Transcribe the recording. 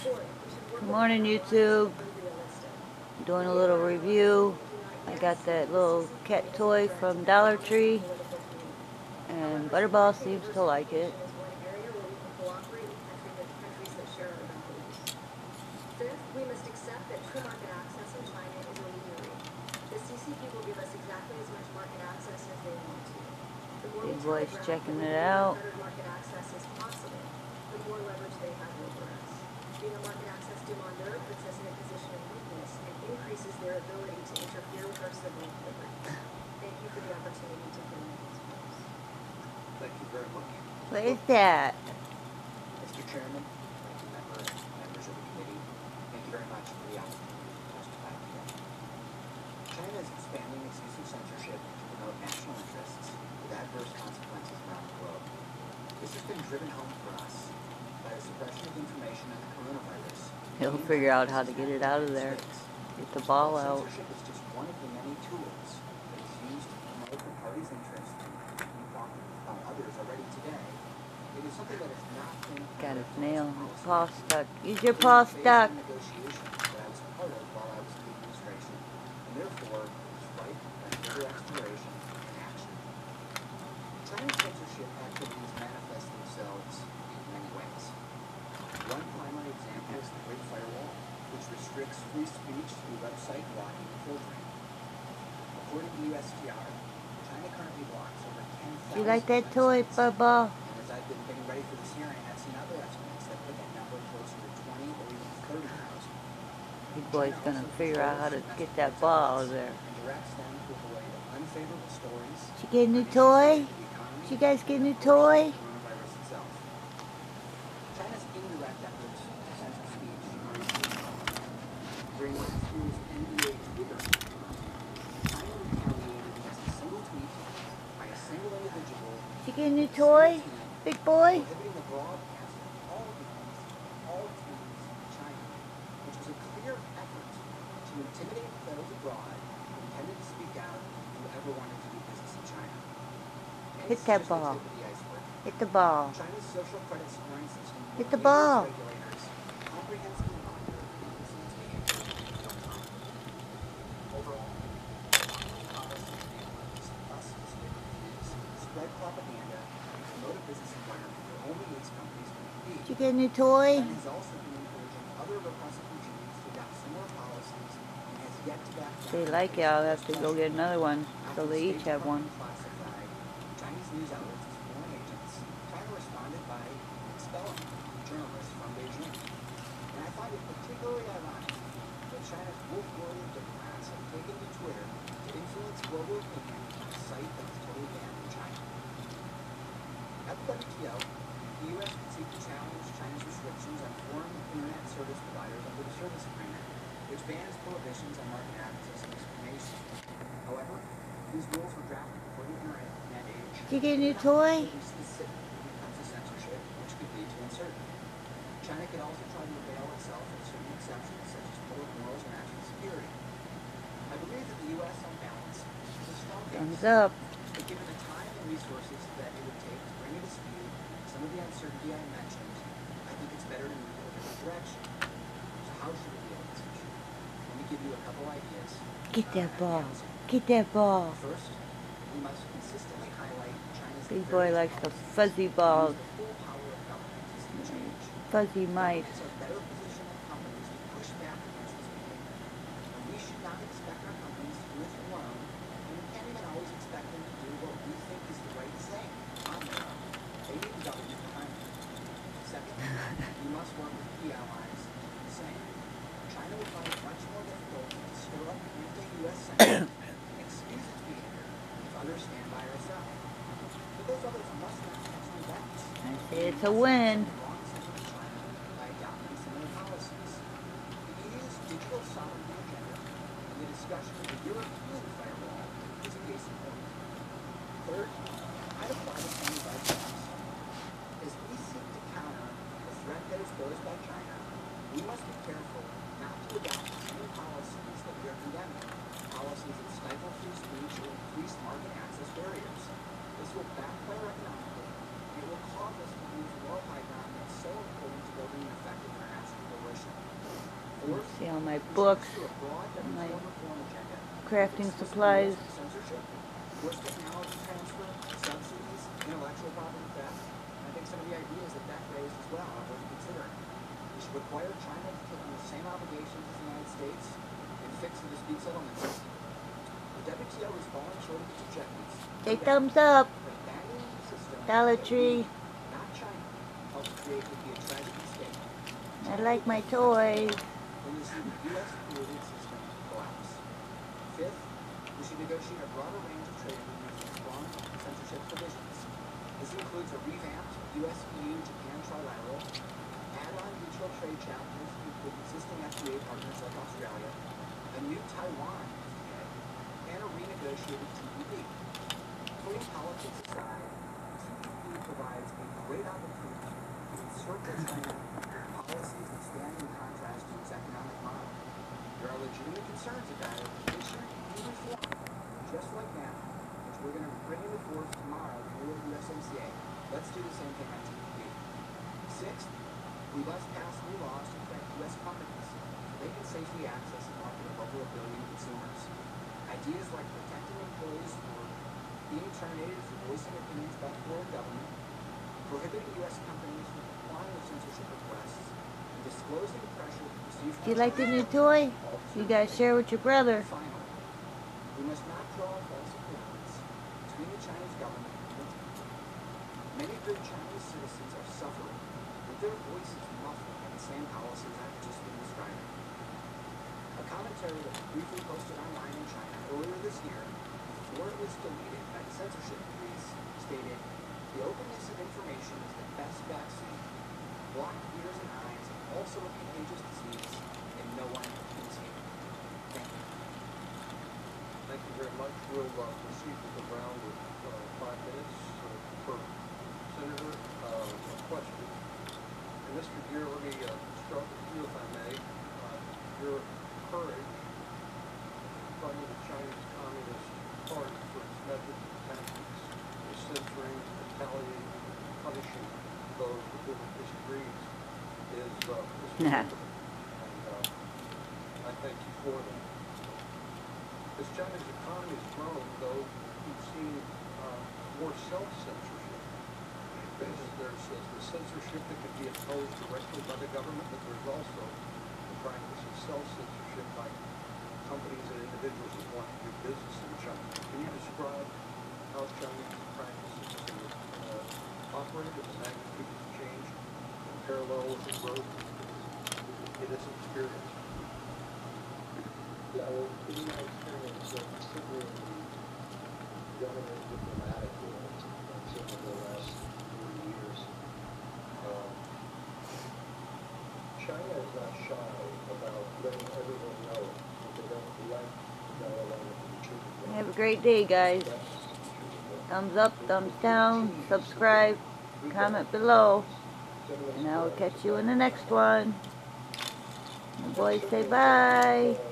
Good morning, YouTube. Doing a little review. I got that little cat toy from Dollar Tree, and Butterball seems to like it. Big boy's checking it out. Unfettered market access is possible, the more leverage they have over us. Being a market access demandeur puts us in a position of weakness and increases their ability to interfere with our civil liberties. Thank you for the opportunity to comment these points. Thank you very much. What is that? Mr. Chairman, ranking member, members of the committee, thank you very much for the opportunity to testify today. China is expanding its use of censorship to promote national interests with adverse consequences around the globe. This has been driven home for us by the suppression of information on the coronavirus. He'll figure out how to get it out of there. Get the ball out. Censorship is just one of the many tools that is used to promote the party's interests. We've talked about others already today. It is something that has not been Got his nail, paw stuck. Use your paw stuck. negotiations that I was part of while I was in the administration, and therefore was ripe by further exploration and action. China's censorship activities manifest themselves in many ways. One primary example is the Great Firewall, which free speech through website blocking filtering. According to USTR, China currently blocks over 10,000 Do you like that toy. Bubba? And as I've been getting ready for this hearing, I've seen other estimates that put that number closer to 20 or even 30,000. Big boy's gonna figure out how to get that ball out of there. And directs them to avoid unfavorable stories. Did you get a new toy? Did you guys get a new toy? coronavirus itself. China's indirect efforts to censor speech during last year's NBA Twitter. China retaliated against a single tweet by a single individual Did you get a new toy, big boy? Hit that ball. Hit the ball. Hit the ball. regulators to comprehensively monitor businesses' behavior in real time. Overall, online policy enables us as businesses to spread propaganda and promote a business environment where only its companies can compete. Did you get a new toy? China has also been encouraging other repressive regimes to adopt similar policies and has yet to back they like it, I'll have to go get another one. So they each have one. Classified Chinese news outlets as foreign agents. China responded by expelling journalists from Beijing. And I find it particularly ironic that China's wolf warrior diplomats have taken to Twitter to influence global opinion on a site that is totally banned in China. At the U.S. could seek to challenge China's restrictions on foreign internet service providers under the service agreement, which bans prohibitions on market access and discrimination. However, these rules were drafted before the internet age. Did you get a new toy? To be specific when it comes to censorship, which could lead to uncertainty. China could also try to avail itself of certain exceptions, such as public morals or national security. I believe that the U.S. on balance is a strong Thumbs case. up. But given the time and resources that it would take to bring a dispute, some of the uncertainty I mentioned, I think it's better to move in a different direction. So how should we deal with this issue? Let me give you a couple ideas. Get uh, that at ball. Get that ball. First, we must consistently highlight China's Big boy likes the fuzzy balls. the full power of government to seek change. Fuzzy mice. Governments are better positioned than companies to push back against this behavior. And we should not expect our companies to do it alone, and we can't even always expect them to its a win. Wrong sense of China by adopting similar policies. The EU's digital sovereignty agenda and the discussion of the European firewall is a case in point. Third, I'd apply the same us. As we seek to counter the threat that is posed by China, we must be careful not to adopt same policies that we are condemning, policies that stifle free speech or increase market access barriers. This will backfire economically, and it will cause us to lose moral high ground that's so important to building an effective international Fourth, See all my books, pursue a broad my WTO reform agenda crafting supplies. Forced technology transfer, subsidies, intellectual property theft. And I think some of the ideas that that raised as well are worth considering. We should require China to take on the same obligations as the United States and fix the dispute settlement system. The WTO is falling short of its objectives. Say thumbs up. But abandoning the system, Dollar Tree. not China, helps create would tragic mistake. I like my toys. when we see the U.S. created system collapse. Fifth, we should negotiate a broader range censorship provisions. This includes a revamped U.S.-EU-Japan trilateral, add-on mutual trade chapters with existing FTA partners like Australia, a new Taiwan FTA, and a renegotiated TPP. Putting politics aside, TPP provides a great opportunity to encircle China with policies that stand in contrast to its economic model. There are legitimate concerns about it, but they should be reformed, just like NAFTA, which we're going to bring into force tomorrow through the USMCA. Let's do the same thing on TPP. Sixth, we must pass new laws to protect U.S. companies so they can safely access a market of over a billion consumers. Ideas like protecting employees for being terminated for voicing opinions about foreign government, prohibiting U.S. companies from complying with censorship requests, and disclosing pressure to receive Do you like the new toy? You gotta share with your brother. Finally, we must not draw false equivalents between the Chinese government and. Many good Chinese citizens are suffering with their voices muffled by the same policies I've just been describing. A commentary that was briefly posted online in China earlier this year, before it was deleted by the censorship police, stated, the openness of information is the best vaccine. Blocked ears and eyes are also a contagious disease, and no one can escape it. Thank you. Thank you very much. We'll uh, proceed with the round of uh, five minutes uh, senator. Uh, a question. And Mr. Gear, let me uh, start with you if I may. Uh, your courage funding the Chinese Communist Party for its methods and tactics of censoring, retaliating, and punishing those with whom it disagrees is, uh, is Nah. commendable. And uh, I thank you for that. As China's economy has grown, though, we've seen uh, more self-censorship. There's, there's the censorship that can be imposed directly by the government, but there's also the practice of self-censorship by companies and individuals that want to do business in China. Can you describe how Chinese practices uh, operate and the magnitude of change in parallel with the growth it has experienced? Yeah, well, in my experience, uh, considering the government diplomatic that's over the last years, um, China is not shy about letting everyone know that they don't like Dalai Lama. Have a great day, guys. Thumbs up, thumbs down, subscribe, comment below, and I will catch you in the next one. The boys say bye.